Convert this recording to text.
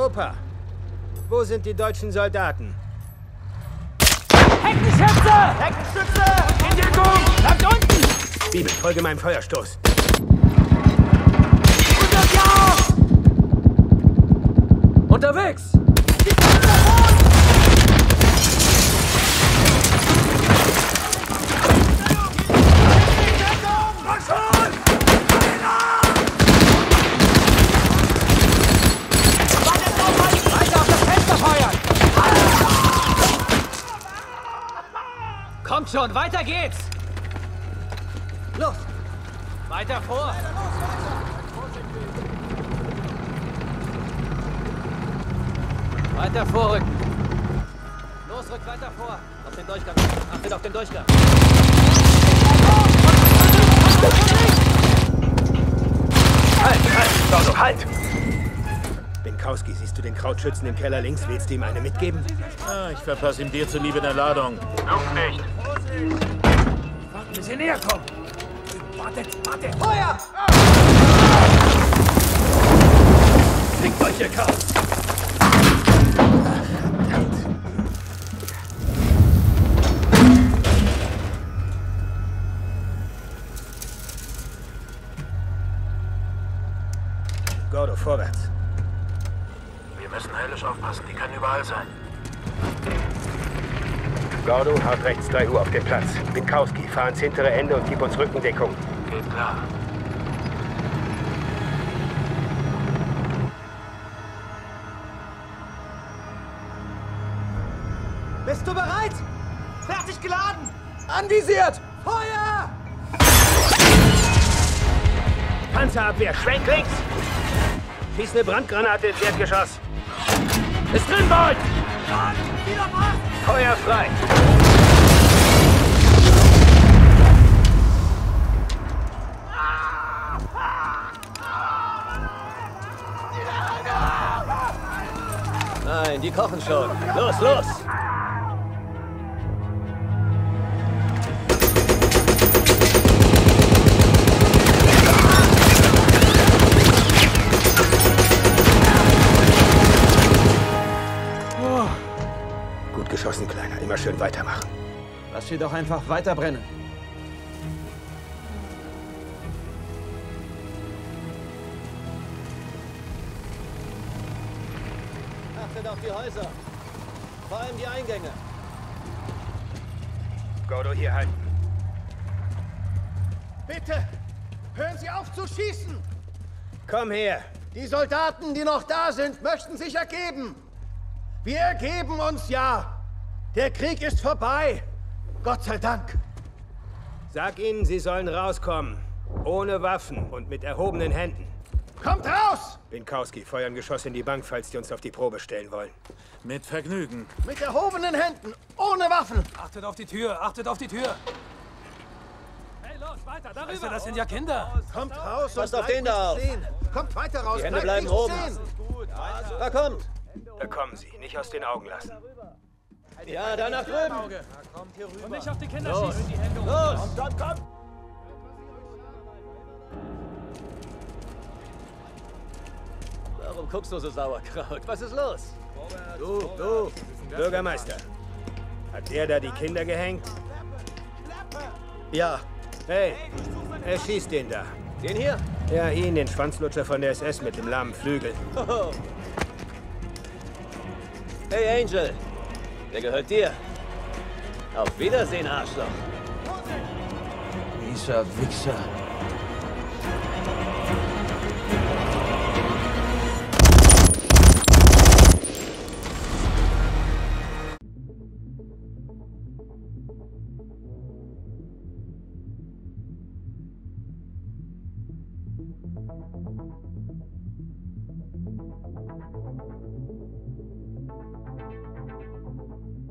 Opa, wo sind die deutschen Soldaten? Heckenschütze! Heckenschütze! In Deckung! Bleibt unten! Bibel, folge meinem Feuerstoß. Unterwegs! Weiter auf das Fenster feuern! Kommt schon, weiter geht's! Los! Weiter vor! Weiter vorrücken! Los, rückt weiter vor! Auf den Durchgang! Achtet auf den Durchgang! Halt, halt, Gordo, halt! Binkowski, siehst du den Krautschützen im Keller links? Willst du ihm eine mitgeben? Ah, ich verpasse ihm dir zuliebe in der Ladung. Luft nicht. Ein bisschen näher kommen! Wartet, wartet! Feuer! Fickt euch, ihr Chaos! Gordo, vorwärts. Wir müssen höllisch aufpassen. Die können überall sein. Gordo, haut rechts 3 Uhr auf den Platz. Binkowski, fahr ans hintere Ende und gib uns Rückendeckung. Geht klar. Bist du bereit? Fertig geladen! Anvisiert! Feuer! Panzerabwehr, schwenk links! Schieß eine Brandgranate ins Erdgeschoss. Ist drin, Bolt! Feuer frei! Nein, die kochen schon. Los, los! Geschossen, Kleiner. Immer schön weitermachen. Lass sie doch einfach weiterbrennen. Achtet auf die Häuser. Vor allem die Eingänge. Gordo, hier halten. Bitte, hören Sie auf zu schießen! Komm her. Die Soldaten, die noch da sind, möchten sich ergeben. Wir ergeben uns ja. Der Krieg ist vorbei. Gott sei Dank. Sag ihnen, sie sollen rauskommen. Ohne Waffen und mit erhobenen Händen. Kommt raus! Binkowski, feuer ein Geschoss in die Bank, falls die uns auf die Probe stellen wollen. Mit Vergnügen. Mit erhobenen Händen, ohne Waffen. Achtet auf die Tür, achtet auf die Tür. Hey, los, weiter, darüber. Weißt du, das sind ja Kinder. Kommt raus Passt auf den da stehen. Kommt weiter raus. Die Hände bleiben oben. Da kommt. Da kommen sie, nicht aus den Augen lassen. Ja, da nach drüben. Und nicht auf die Kinder schießen. Die Hände Los. Kommt, kommt, kommt. Warum guckst du so Sauerkraut? Was ist los? Du, du, Bürgermeister. Hat der da die Kinder gehängt? Ja, Hey, er schießt den da. Den hier? Ja, ihn, den Schwanzlutscher von der SS mit dem lahmen Flügel. Hey, Angel. Der gehört dir. Auf Wiedersehen, Arschloch. Dieser Wichser. Thank you.